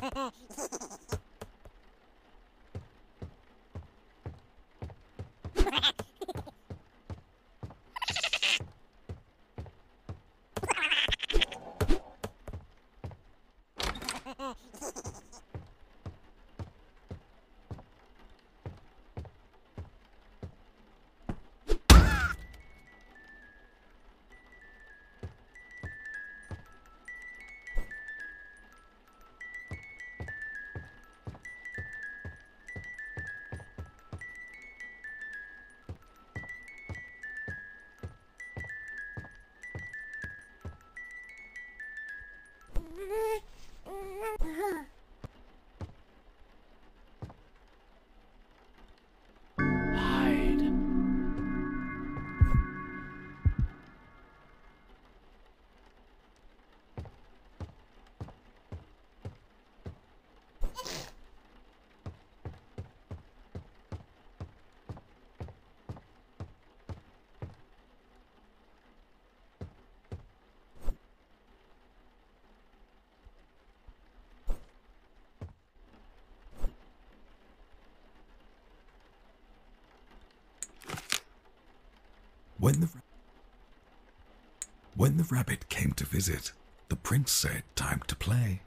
Hide. When the when the rabbit came to visit, the prince said time to play.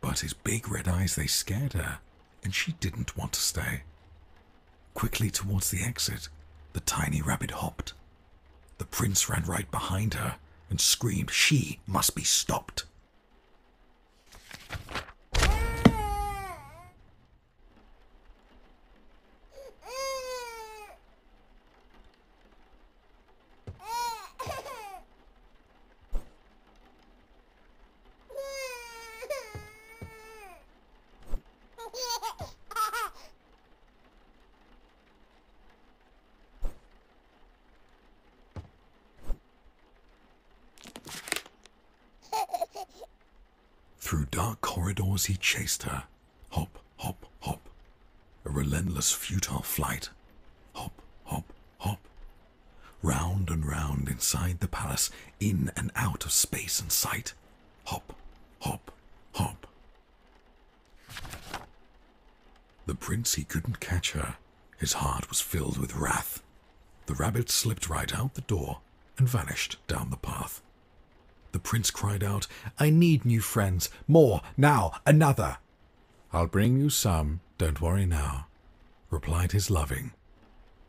But his big red eyes they scared her, and she didn't want to stay. Quickly towards the exit, the tiny rabbit hopped. The prince ran right behind her and screamed she must be stopped. Through dark corridors he chased her. Hop, hop, hop. A relentless, futile flight. Hop, hop, hop. Round and round inside the palace, in and out of space and sight. Hop, hop, hop. The prince, he couldn't catch her. His heart was filled with wrath. The rabbit slipped right out the door and vanished down the path. Prince cried out, I need new friends. More, now, another. I'll bring you some, don't worry now, replied his loving,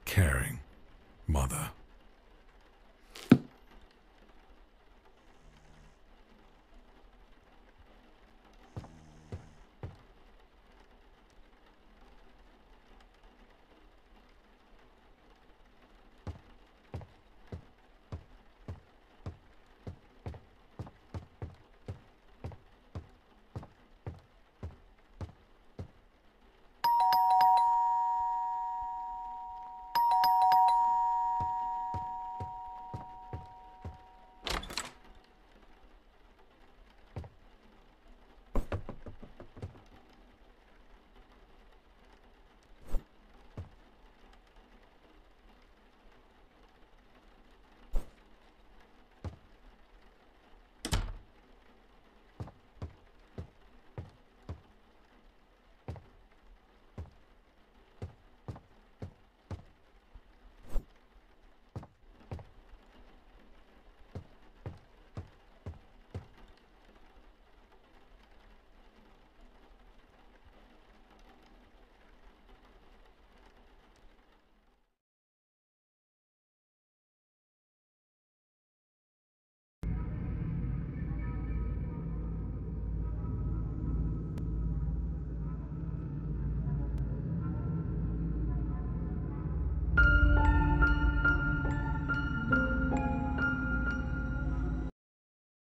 caring mother.